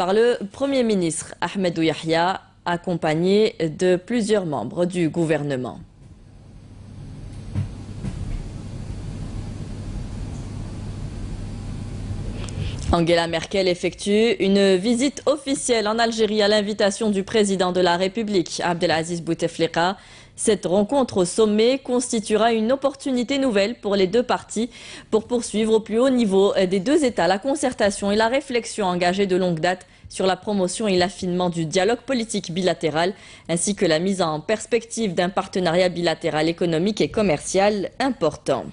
par le Premier ministre Ahmed Yahya, accompagné de plusieurs membres du gouvernement. Angela Merkel effectue une visite officielle en Algérie à l'invitation du président de la République, Abdelaziz Bouteflika. Cette rencontre au sommet constituera une opportunité nouvelle pour les deux parties pour poursuivre au plus haut niveau des deux États la concertation et la réflexion engagée de longue date sur la promotion et l'affinement du dialogue politique bilatéral, ainsi que la mise en perspective d'un partenariat bilatéral économique et commercial important.